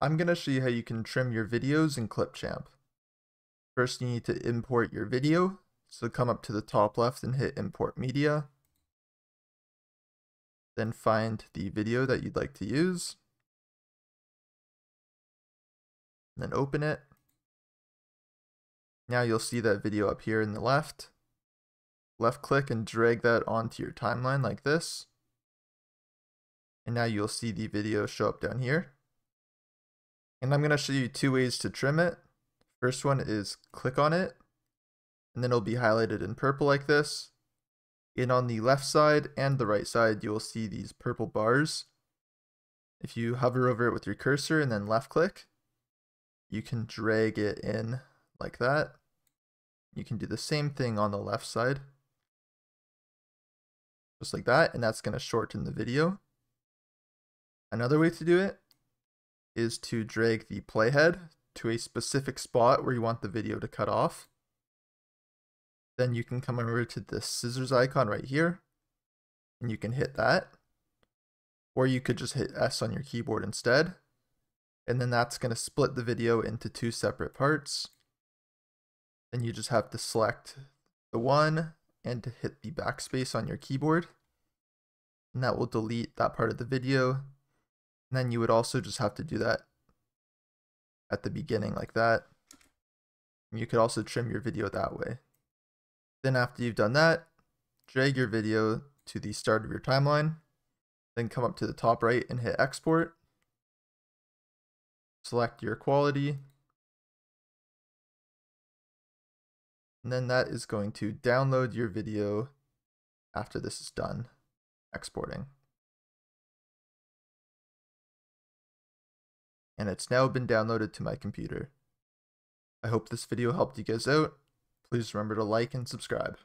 I'm going to show you how you can trim your videos in Clipchamp. First, you need to import your video. So come up to the top left and hit import media. Then find the video that you'd like to use. Then open it. Now you'll see that video up here in the left. Left click and drag that onto your timeline like this. And now you'll see the video show up down here. And I'm going to show you two ways to trim it. First one is click on it, and then it'll be highlighted in purple like this. And on the left side and the right side, you'll see these purple bars. If you hover over it with your cursor and then left click, you can drag it in like that. You can do the same thing on the left side. Just like that, and that's going to shorten the video. Another way to do it is to drag the playhead to a specific spot where you want the video to cut off. Then you can come over to the scissors icon right here and you can hit that. Or you could just hit S on your keyboard instead. And then that's going to split the video into two separate parts. Then you just have to select the one and to hit the backspace on your keyboard. And that will delete that part of the video and then you would also just have to do that at the beginning like that. You could also trim your video that way. Then after you've done that, drag your video to the start of your timeline, then come up to the top right and hit export. Select your quality. And then that is going to download your video after this is done exporting. And it's now been downloaded to my computer. I hope this video helped you guys out. Please remember to like and subscribe.